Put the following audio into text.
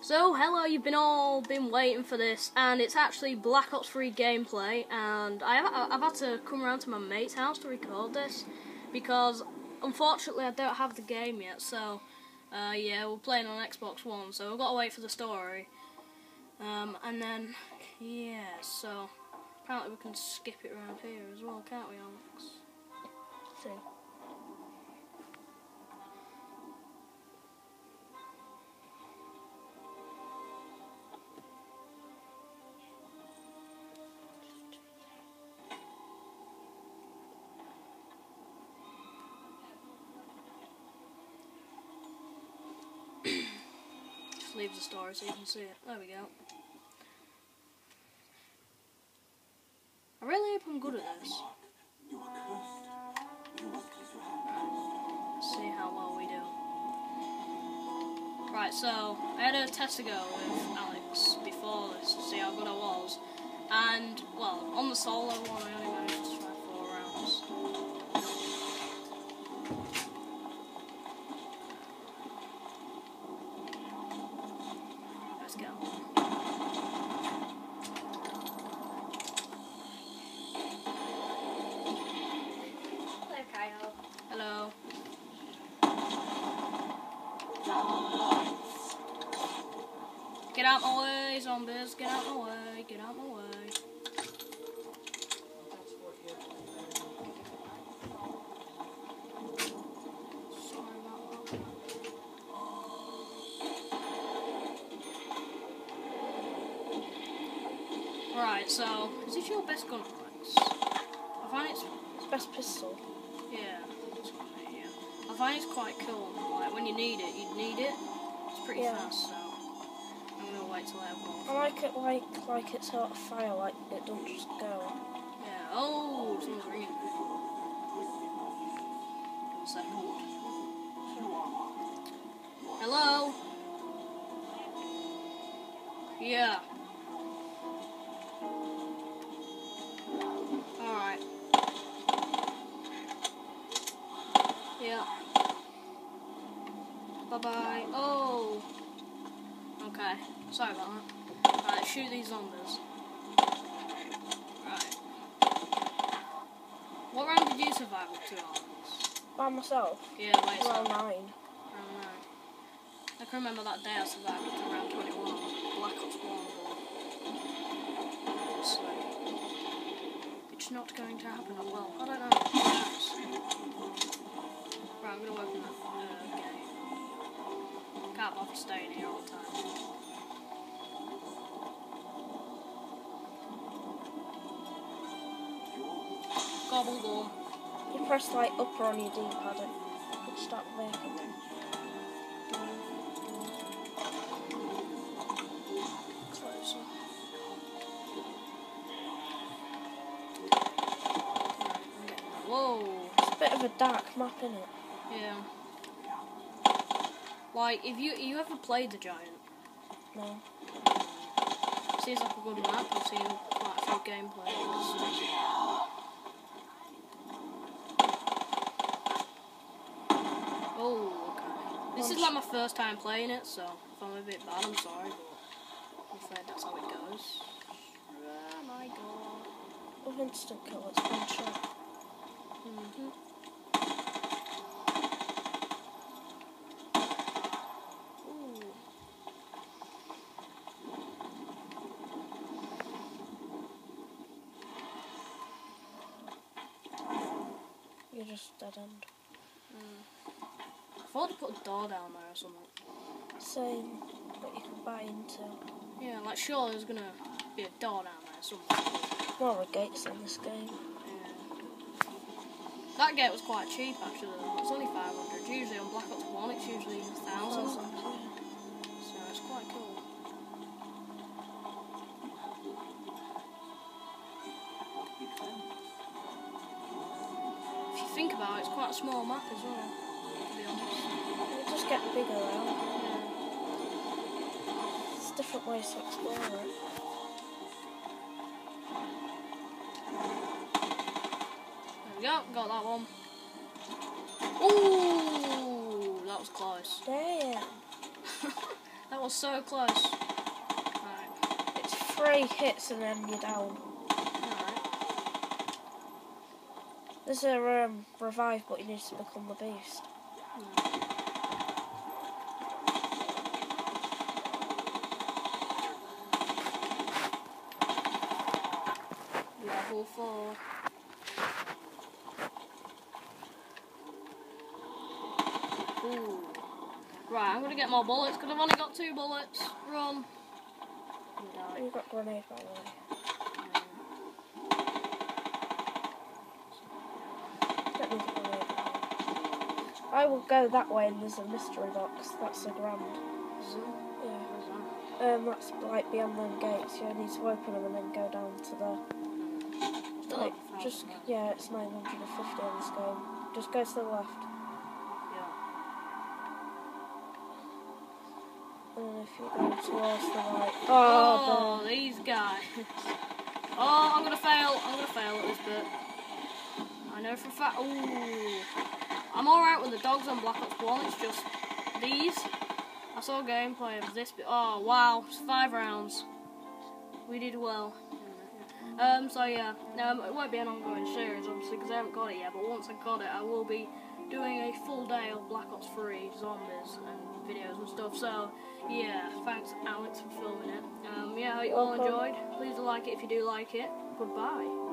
So, hello, you've been all been waiting for this, and it's actually Black Ops 3 gameplay, and I have, I've had to come around to my mate's house to record this, because unfortunately I don't have the game yet, so, uh, yeah, we're playing on Xbox One, so we've got to wait for the story. Um, and then, yeah, so, apparently we can skip it around here as well, can't we, Alex? See. Leave the story so you can see it. There we go. I really hope I'm good at this. Let's see how well we do. Right, so I had a test to go with Alex before this to see how good I was. And, well, on the solo one, I only managed to try four rounds. Let's go. Hello, Kyle. Hello. Get out my way, zombies. Get out my way. Get out my way. Sorry about that. Right, so, is this your best gun, Alex? I find it's It's best pistol. yeah. I find it's quite cool. Like when you need it, you need it. It's pretty Yeah. fast, so I'm gonna wait till I have more. I like it like like it's hot fire, like it don't just go. Yeah. Oh, someone's ringing. One second. Hello. Yeah. Yeah. Bye bye. Oh. Okay. Sorry about that. Right, shoot these zombies. Right. What round did you survive with two arms? By myself. Yeah, wait, so Round nine. round nine. I can remember that day I survived up to round 21 on Black Ops 1, but it's it's not going to happen. at Well, I don't know. Staying here all the time. Gobble gobble. You press like upper on your D-pad and it'll start working. Closer. Whoa. It's a bit of a dark map, isn't it? Yeah. Like, if you you ever played the Giant, No. seems like a good map. I've seen quite a few gameplays. Oh, okay. This is like my first time playing it, so if I'm a bit bad, I'm sorry, but I'm afraid that's how it goes. Oh my god. With instant kill, it's one shot. Mhm. Ooh. You're just dead end. Mm. I thought to put a door down there or something. Same, but you can buy into. Yeah, like sure there's gonna be a door down there somewhere. More of gates in this game. Yeah. That gate was quite cheap actually. It was only 500. Usually on Black Ops 1 it's usually 1000. Thousand, think about it, it's quite a small map as well, to be honest. It'll just get bigger though. Yeah. There's different ways to explore it. There we go, got that one. Ooh, that was close. Damn. that was so close. Alright. It's three hits and then you're down. Alright. There's a um, revive, but you need to become the beast. Level four. Ooh. Right, I'm gonna get more bullets because I've only got two bullets. Run. You got grenade by the way. Don't need a grenade. I will go that way and there's a mystery box. That's a grand. Yeah. Um, that's like beyond them gates. You need to open them and then go down to the. Like, just yeah, it's 950 on this game. Just go to the left, and if you go towards the right. Oh, Oh, these guys. Oh, I'm gonna fail. I'm gonna fail at this bit. I know for a fact. Ooh. I'm alright with the dogs on Black Ops 1, it's just these. I saw gameplay of this bit. Oh, wow. It's five rounds. We did well. Um, so yeah, um, it won't be an ongoing series, obviously, because I haven't got it yet. But once I got it, I will be doing a full day of Black Ops 3 zombies and videos and stuff. So yeah, thanks Alex for filming it. Um, yeah, I hope you all enjoyed. Please like it if you do like it. Goodbye.